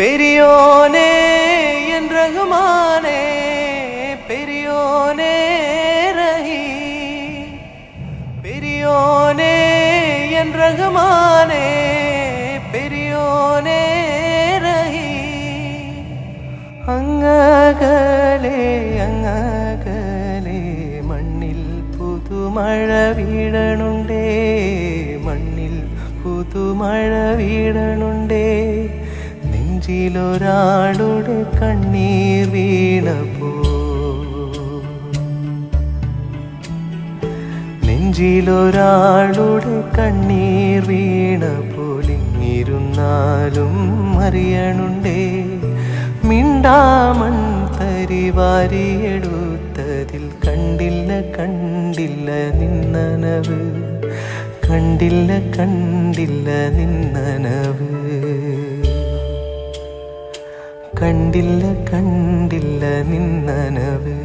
பெரியோனே என் ரகுமானே பெரியோனே ரஹி பெரியோனே என் ரகுமானே பெரியோனே ரஹி അങ്ങകലെ അങ്ങകലെ മണ്ണിൽ പുതുമഴ വീഴണുണ്ടേ മണ്ണിൽ പുതുമഴ വീഴണുണ്ടേ നെഞ്ചിലൊരാളുടെ കണ്ണീർ വീണപ്പോ? നെഞ്ചിലൊരാളുടെ കണ്ണീർ വീണ പോലിങ്ങിരുന്നാലും അറിയണുണ്ടേ മിണ്ടാമൻ തരി വാരിയെടുത്തതിൽ കണ്ടില്ല കണ്ടില്ല നിന്നനവ്. കണ്ടില്ല കണ്ടില്ല നിന്നനവ്. കണ്ടില്ല കണ്ടില്ല നിന്നനവ്.